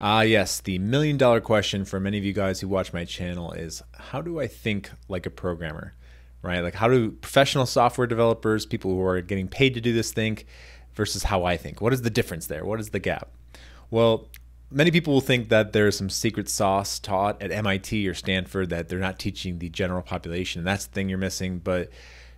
Ah, yes, the million dollar question for many of you guys who watch my channel is how do I think like a programmer? Right? Like, how do professional software developers, people who are getting paid to do this, think versus how I think? What is the difference there? What is the gap? Well, many people will think that there's some secret sauce taught at MIT or Stanford that they're not teaching the general population. And that's the thing you're missing. But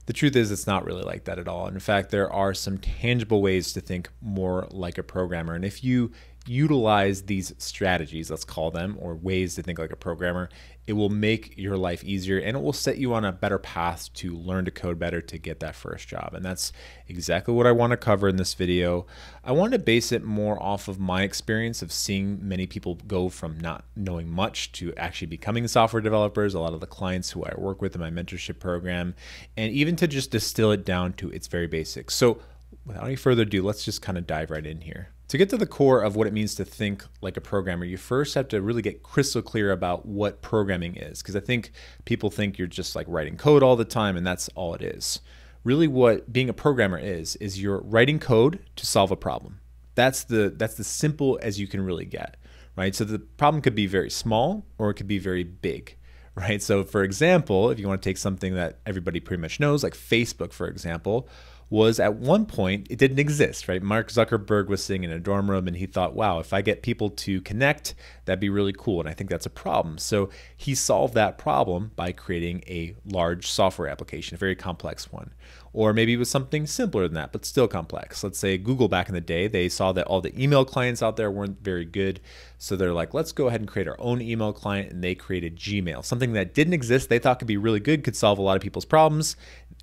the truth is, it's not really like that at all. And in fact, there are some tangible ways to think more like a programmer. And if you utilize these strategies, let's call them, or ways to think like a programmer, it will make your life easier and it will set you on a better path to learn to code better to get that first job. And that's exactly what I want to cover in this video. I want to base it more off of my experience of seeing many people go from not knowing much to actually becoming software developers, a lot of the clients who I work with in my mentorship program, and even to just distill it down to its very basics. So without any further ado, let's just kind of dive right in here. To get to the core of what it means to think like a programmer, you first have to really get crystal clear about what programming is. Because I think people think you're just like writing code all the time and that's all it is. Really, what being a programmer is, is you're writing code to solve a problem. That's the that's the simple as you can really get, right? So the problem could be very small or it could be very big, right? So for example, if you want to take something that everybody pretty much knows, like Facebook, for example, was at one point it didn't exist, right? Mark Zuckerberg was sitting in a dorm room and he thought, wow, if I get people to connect, that'd be really cool. And I think that's a problem. So he solved that problem by creating a large software application, a very complex one. Or maybe it was something simpler than that, but still complex. Let's say Google back in the day, they saw that all the email clients out there weren't very good. So they're like, let's go ahead and create our own email client. And they created Gmail, something that didn't exist. They thought could be really good, could solve a lot of people's problems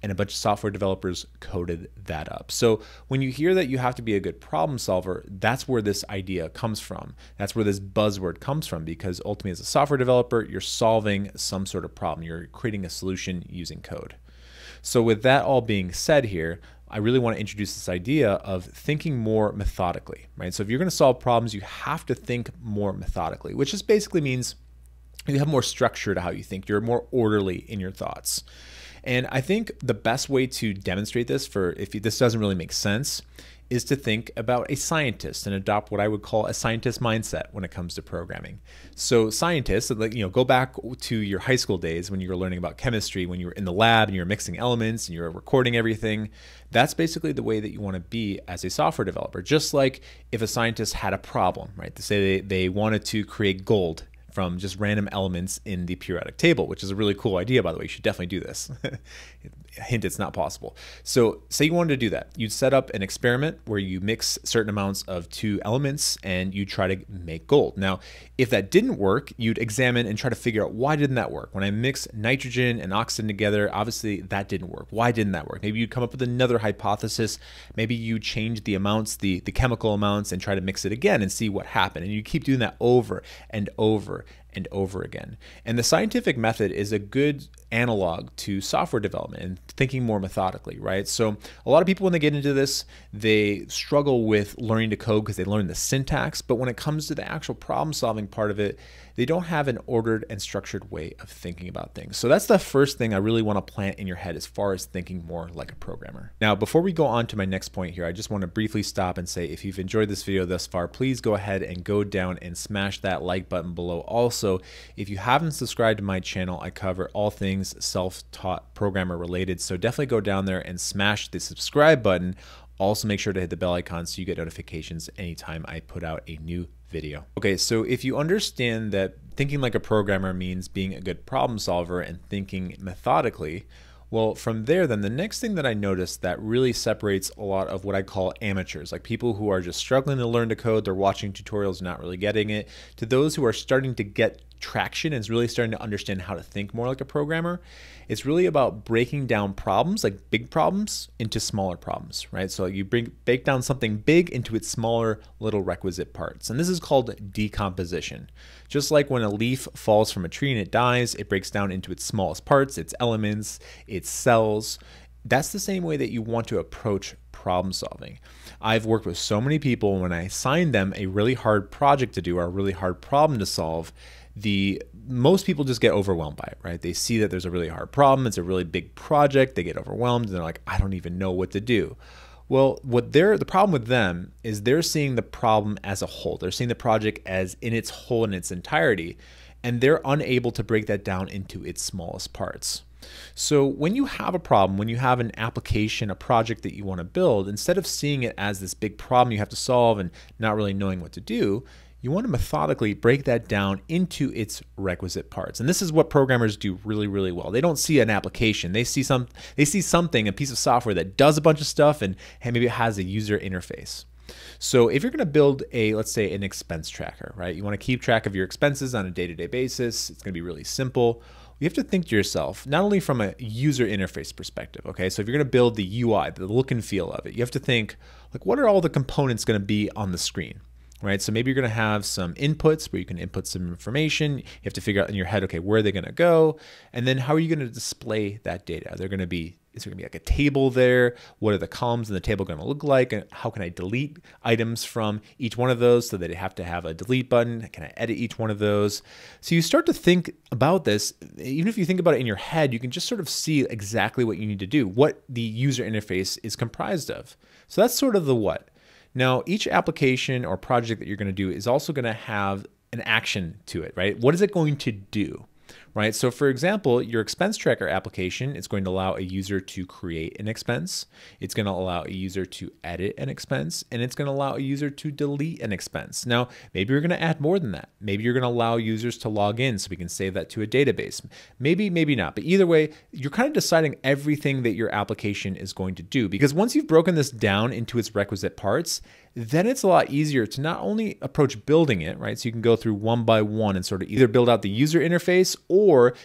and a bunch of software developers coded that up. So when you hear that you have to be a good problem solver, that's where this idea comes from. That's where this buzzword comes from because ultimately as a software developer, you're solving some sort of problem. You're creating a solution using code. So with that all being said here, I really want to introduce this idea of thinking more methodically, right? So if you're going to solve problems, you have to think more methodically, which just basically means you have more structure to how you think. You're more orderly in your thoughts. And I think the best way to demonstrate this for if this doesn't really make sense is to think about a scientist and adopt what I would call a scientist mindset when it comes to programming. So scientists, like you know, go back to your high school days when you were learning about chemistry, when you were in the lab and you were mixing elements and you were recording everything. That's basically the way that you want to be as a software developer. Just like if a scientist had a problem, right? To say they, they wanted to create gold from just random elements in the periodic table, which is a really cool idea, by the way. You should definitely do this. Hint, it's not possible. So, say you wanted to do that. You'd set up an experiment where you mix certain amounts of two elements and you try to make gold. Now, if that didn't work, you'd examine and try to figure out why didn't that work? When I mix nitrogen and oxygen together, obviously that didn't work. Why didn't that work? Maybe you'd come up with another hypothesis. Maybe you change the amounts, the, the chemical amounts, and try to mix it again and see what happened. And you keep doing that over and over and over again. And the scientific method is a good analog to software development and thinking more methodically, right? So a lot of people when they get into this, they struggle with learning to code because they learn the syntax, but when it comes to the actual problem solving part of it, they don't have an ordered and structured way of thinking about things. So that's the first thing I really want to plant in your head as far as thinking more like a programmer. Now, before we go on to my next point here, I just want to briefly stop and say if you've enjoyed this video thus far, please go ahead and go down and smash that like button below. Also, if you haven't subscribed to my channel, I cover all things self-taught programmer related. So definitely go down there and smash the subscribe button. Also make sure to hit the bell icon so you get notifications anytime I put out a new video. Okay, so if you understand that thinking like a programmer means being a good problem solver and thinking methodically, well, from there, then the next thing that I noticed that really separates a lot of what I call amateurs, like people who are just struggling to learn to code, they're watching tutorials, not really getting it, to those who are starting to get traction and is really starting to understand how to think more like a programmer. It's really about breaking down problems, like big problems, into smaller problems, right? So you bring break down something big into its smaller little requisite parts. And this is called decomposition. Just like when a leaf falls from a tree and it dies, it breaks down into its smallest parts, its elements, its cells. That's the same way that you want to approach problem solving. I've worked with so many people when I assign them a really hard project to do or a really hard problem to solve, the most people just get overwhelmed by it, right? They see that there's a really hard problem, it's a really big project, they get overwhelmed, and they're like, I don't even know what to do. Well, what they're the problem with them is they're seeing the problem as a whole. They're seeing the project as in its whole in its entirety, and they're unable to break that down into its smallest parts. So when you have a problem, when you have an application, a project that you want to build, instead of seeing it as this big problem you have to solve and not really knowing what to do, you want to methodically break that down into its requisite parts. And this is what programmers do really, really well. They don't see an application. They see some they see something, a piece of software that does a bunch of stuff and, and maybe it has a user interface. So if you're going to build a, let's say, an expense tracker, right? You want to keep track of your expenses on a day-to-day basis. It's going to be really simple. You have to think to yourself, not only from a user interface perspective, okay? So if you're going to build the UI, the look and feel of it, you have to think, like, what are all the components going to be on the screen? Right? So maybe you're going to have some inputs where you can input some information. You have to figure out in your head, okay, where are they going to go? And then how are you going to display that data? They're going to be is there going to be like a table there? What are the columns in the table going to look like? And how can I delete items from each one of those so that I have to have a delete button? Can I edit each one of those? So you start to think about this. Even if you think about it in your head, you can just sort of see exactly what you need to do, what the user interface is comprised of. So that's sort of the what. Now, each application or project that you're going to do is also going to have an action to it, right? What is it going to do? Right? So for example, your expense tracker application is going to allow a user to create an expense. It's going to allow a user to edit an expense and it's going to allow a user to delete an expense. Now, maybe you're going to add more than that. Maybe you're going to allow users to log in so we can save that to a database. Maybe, maybe not. But either way, you're kind of deciding everything that your application is going to do because once you've broken this down into its requisite parts, then it's a lot easier to not only approach building it, right? So you can go through one by one and sort of either build out the user interface or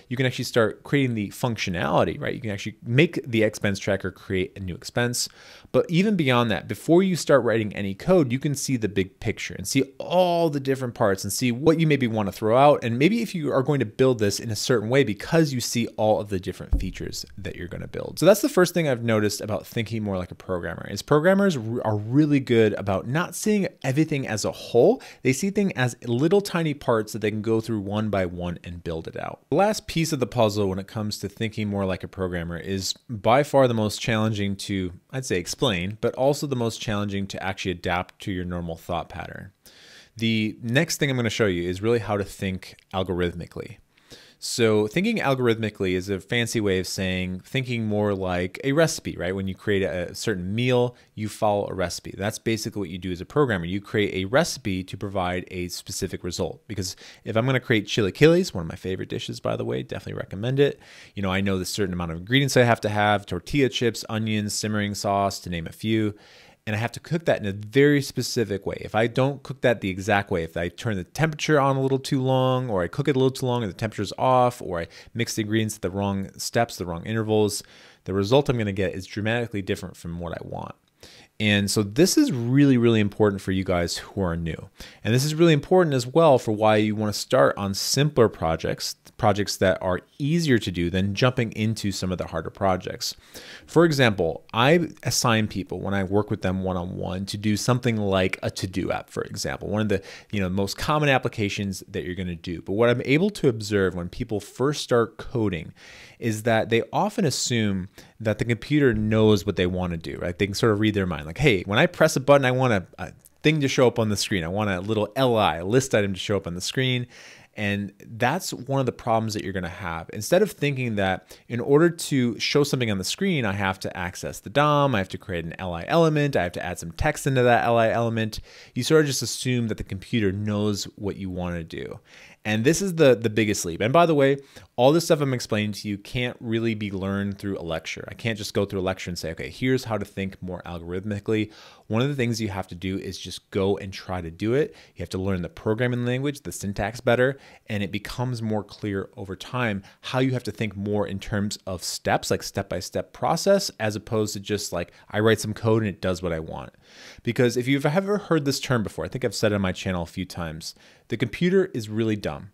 you can actually start creating the functionality, right? You can actually make the expense tracker create a new expense. But even beyond that, before you start writing any code, you can see the big picture and see all the different parts and see what you maybe want to throw out. And maybe if you are going to build this in a certain way because you see all of the different features that you're going to build. So that's the first thing I've noticed about thinking more like a programmer is programmers are really good about not seeing everything as a whole. They see things as little tiny parts that they can go through one by one and build it out. The last piece of the puzzle when it comes to thinking more like a programmer is by far the most challenging to, I'd say, explain, but also the most challenging to actually adapt to your normal thought pattern. The next thing I'm going to show you is really how to think algorithmically. So thinking algorithmically is a fancy way of saying thinking more like a recipe, right? When you create a certain meal, you follow a recipe. That's basically what you do as a programmer. You create a recipe to provide a specific result. Because if I'm going to create chilaquiles, one of my favorite dishes, by the way, definitely recommend it. You know, I know the certain amount of ingredients I have to have, tortilla chips, onions, simmering sauce, to name a few and I have to cook that in a very specific way. If I don't cook that the exact way, if I turn the temperature on a little too long, or I cook it a little too long and the temperature's off, or I mix the ingredients at the wrong steps, the wrong intervals, the result I'm going to get is dramatically different from what I want. And so this is really, really important for you guys who are new. And this is really important as well for why you want to start on simpler projects, projects that are easier to do than jumping into some of the harder projects. For example, I assign people when I work with them one-on-one to do something like a to-do app, for example, one of the you know most common applications that you're going to do. But what I'm able to observe when people first start coding is that they often assume that the computer knows what they want to do, right? They can sort of read their mind. Like, hey, when I press a button, I want a, a thing to show up on the screen. I want a little LI, a list item to show up on the screen. And that's one of the problems that you're going to have. Instead of thinking that in order to show something on the screen, I have to access the DOM, I have to create an LI element, I have to add some text into that LI element, you sort of just assume that the computer knows what you want to do. And this is the the biggest leap. And by the way, all this stuff I'm explaining to you can't really be learned through a lecture. I can't just go through a lecture and say, okay, here's how to think more algorithmically. One of the things you have to do is just go and try to do it. You have to learn the programming language, the syntax better, and it becomes more clear over time how you have to think more in terms of steps, like step by step process, as opposed to just like I write some code and it does what I want. Because if you've ever heard this term before, I think I've said it on my channel a few times, the computer is really dumb.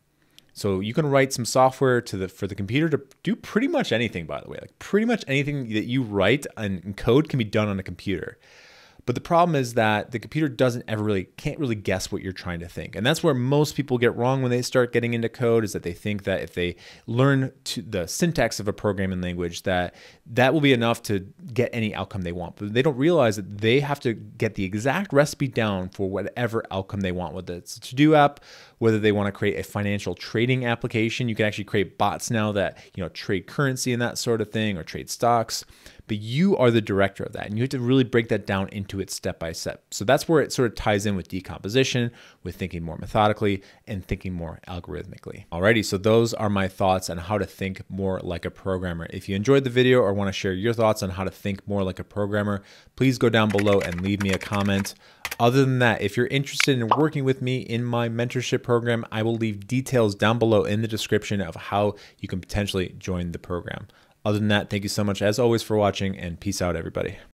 So you can write some software to the for the computer to do pretty much anything, by the way. Like pretty much anything that you write and code can be done on a computer. But the problem is that the computer doesn't ever really can't really guess what you're trying to think. And that's where most people get wrong when they start getting into code is that they think that if they learn to the syntax of a programming language that that will be enough to get any outcome they want. But they don't realize that they have to get the exact recipe down for whatever outcome they want whether it's a to-do app, whether they want to create a financial trading application. You can actually create bots now that, you know, trade currency and that sort of thing or trade stocks but you are the director of that. And you have to really break that down into it step by step. So that's where it sort of ties in with decomposition, with thinking more methodically, and thinking more algorithmically. Alrighty, so those are my thoughts on how to think more like a programmer. If you enjoyed the video or want to share your thoughts on how to think more like a programmer, please go down below and leave me a comment. Other than that, if you're interested in working with me in my mentorship program, I will leave details down below in the description of how you can potentially join the program. Other than that, thank you so much as always for watching and peace out, everybody.